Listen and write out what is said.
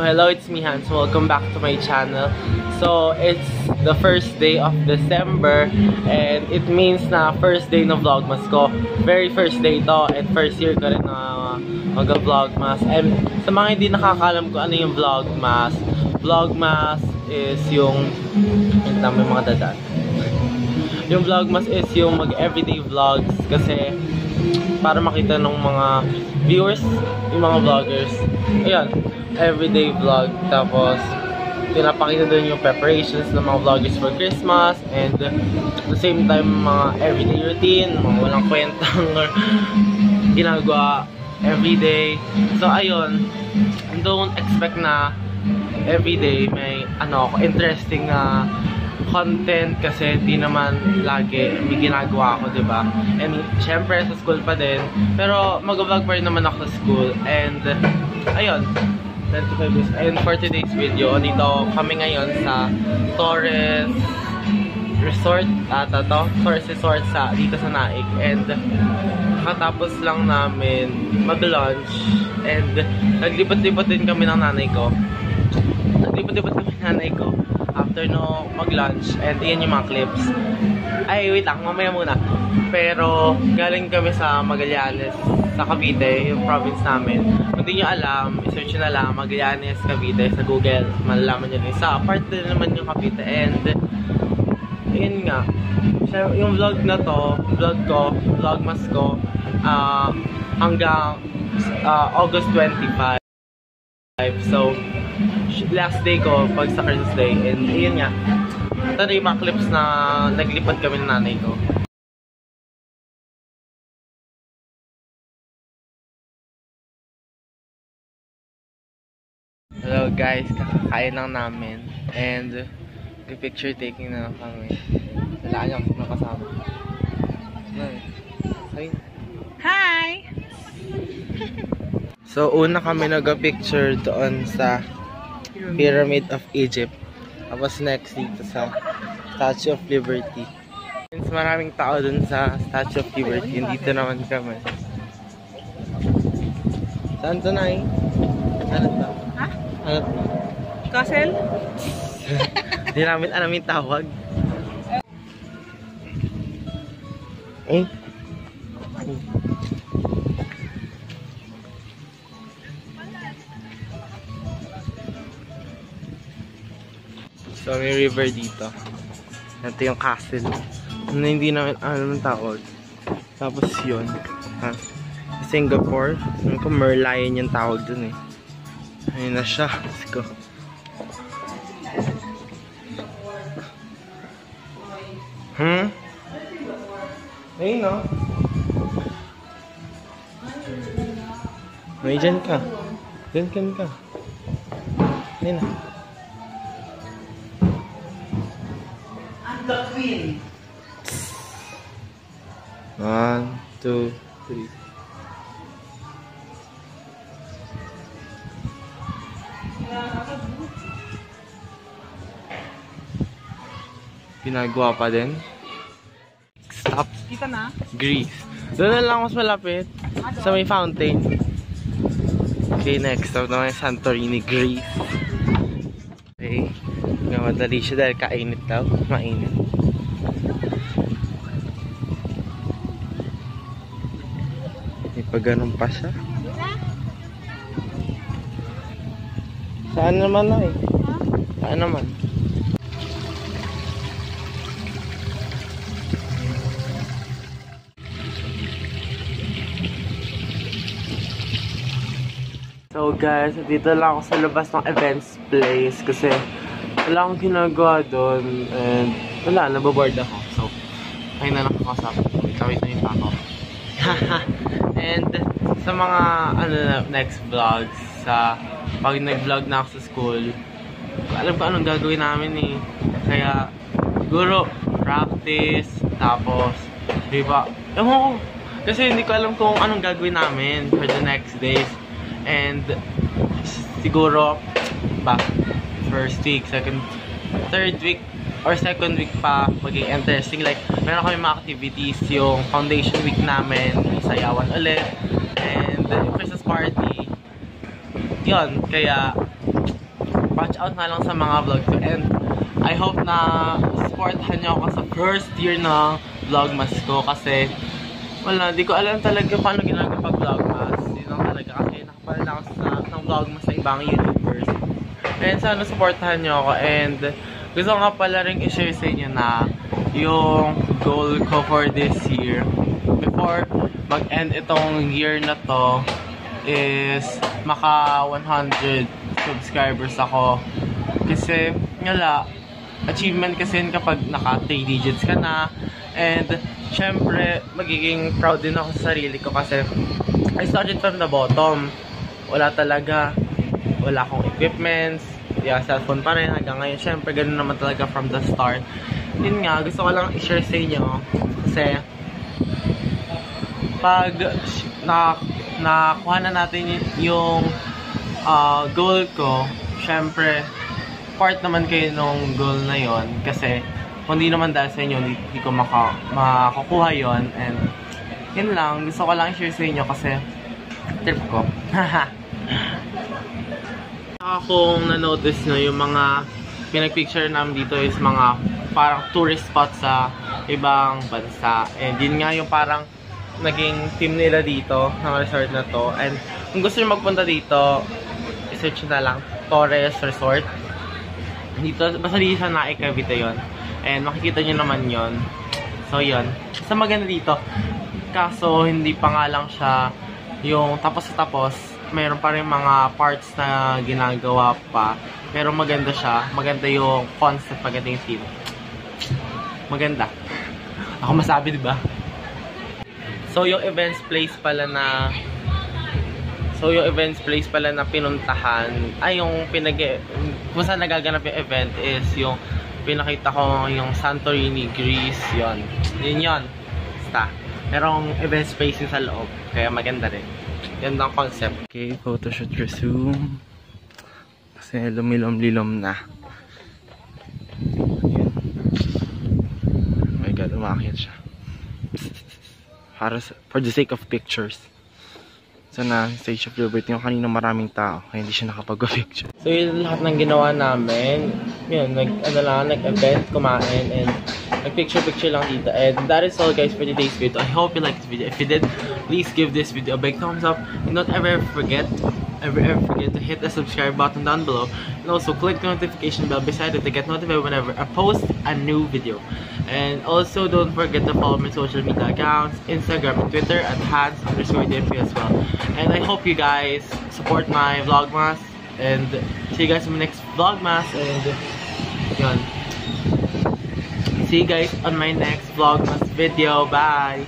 Hello, it's me Hans. Welcome back to my channel. So, it's the first day of December and it means na first day ng Vlogmas ko. Very first day to and first year ko rin na mag-vlogmas. And sa mga hindi nakakalam ko ano yung Vlogmas, Vlogmas is yung... Lang, may mga dadaan. Yung Vlogmas is yung mag-everyday vlogs kasi para makita ng mga viewers, yung mga vloggers. Ayan, everyday vlog. Tapos, pinapakita din yung preparations ng mga vloggers for Christmas and at the same time, mga everyday routine, mga walang kwentang ginagawa everyday. So, ayun, don't expect na everyday may ano interesting na content kasi di naman lagi may ginagawa ako, ba? And syempre sa school pa din, pero mag-vlog pa rin naman ako sa school. And ayun, 25 views. And for today's video, dito kami ngayon sa Torres Resort. Ata to, Torres Resort sa dito sa Naik. And katapos lang namin mag-lunch. And naglipot-lipot din kami ng nanay ko. Naglipot-lipot kami ng nanay ko after no mag-lunch and iyan yung mga clips. Ay, wait lang, mamaya muna. Pero galing kami sa Magallanes, sa Cavite, yung province namin. Kung di nyo alam, isearch na lang Magallanes, Cavite sa Google. Malalaman nyo rin. Sa part din naman yung Cavite and yun nga. Yung vlog na to, vlog ko, vlogmas ko, uh, hanggang uh, August 25. So, last day ko pag sa Christmas Day. And yun nga, ito na yung mga clips na naglipad kami ng nanay ko. Hello guys, kakakain lang namin. And, picture taking na lang kami. Wala niya ako kasama. Hi! Hi! So, una kami nag-picture doon sa Pyramid of Egypt. Tapos next dito sa Statue of Liberty. Since maraming tao dun sa Statue of Liberty, dito naman kami. Saan to na eh? Ano to? Ha? Ano to? Castle? Hindi namin alam yung tawag. Eh? So, may river dito. Ito yung castle. Na hindi namin alam ang tawag. Tapos yun. Ha? Singapore. Ano ko, Merlion yung tawag dun eh. Ayun na siya. Let's go. Hmm? Ayun no? May dyan ka. Dyan ka. Ayun na. The Queen. One, two, three. Ginagawa pa din. Stop. Dito na. Greece. Doon na lang mas malapit. Sa may fountain. Okay, next. Stop naman yung Santorini, Greece. Madali siya dahil kainit daw. Mainit. May pa pa siya. Saan naman na eh? Saan naman? So guys, dito lang ako sa labas ng events place kasi wala akong ginagawa doon and wala, nababoard ako. So, ayun na lang ako sa wait na yung ako. and sa mga ano next vlogs, sa pag nag-vlog na ako sa school, alam ko anong gagawin namin eh. Kaya, siguro, practice, tapos, di ba? Ko, kasi hindi ko alam kung anong gagawin namin for the next days. And siguro ba first week, second, third week or second week pa maging interesting. Like, meron kami mga activities yung foundation week namin, sayawan ulit, and the Christmas party. yun, kaya watch out na lang sa mga vlog ko. And I hope na supportahan nyo ako sa first year ng vlogmas ko kasi wala, di ko alam talaga paano ginagawa pag vlogmas. Yun lang talaga kasi nakapala na ako sa, ng vlogmas sa ibang YouTubers. And sana supportahan nyo ako. And gusto ko nga pala rin i-share sa inyo na yung goal ko for this year before mag-end itong year na to is maka 100 subscribers ako. Kasi ngala achievement kasi yun kapag naka 3 digits ka na. And syempre magiging proud din ako sa sarili ko kasi I started from the bottom. Wala talaga wala akong equipments. Yeah, cellphone pa rin. Hanggang ngayon syempre ganun naman talaga from the start. Yun nga gusto ko lang i-share sa inyo. Kasi pag na nakuha na natin yung uh, goal ko syempre part naman kayo nung goal na yon kasi kung di naman dahil sa inyo hindi, hindi ko maka, makakuha yon and yun lang. Gusto ko lang i-share sa inyo kasi trip ko kung na-notice nyo yung mga pinag-picture namin dito is mga parang tourist spot sa ibang bansa. And yun nga yung parang naging team nila dito ng resort na to. And kung gusto nyo magpunta dito i-search na lang Torres Resort. Dito, basta dito sa Naik Cavite yon and makikita nyo naman yon so yon sa maganda dito. Kaso hindi pa nga lang siya yung tapos sa tapos mayroon pa rin mga parts na ginagawa pa pero maganda siya maganda yung concept maganda yung maganda ako masabi di ba so yung events place pala na So, yung events place pala na pinuntahan, ay yung pinag kung saan nagaganap yung event is yung pinakita ko yung Santorini, Greece, yon Yun yun. Basta. Merong event space sa loob. Kaya maganda rin. Yan ang concept. Okay, photoshoot resume. Kasi lumilom-lilom na. Yun. Oh my god, umakit siya. Para sa, for the sake of pictures. So na Stage of Liberty yung kanina maraming tao kaya hindi siya nakapag-picture. So yun lahat ng ginawa namin. Yun, nag, ano lang, nag-event, kumain, and nag-picture-picture lang dito. And that is all guys for today's video. I hope you liked the video. If you did, please give this video a big thumbs up. And don't ever forget, ever ever forget to hit the subscribe button down below. And also click the notification bell beside it to get notified whenever I post a new video. And also don't forget to follow my social media accounts, Instagram and Twitter at Hans underscore DMP as well. And I hope you guys support my vlogmas and see you guys in my next vlogmas and yun. See you guys on my next vlogmas video. Bye!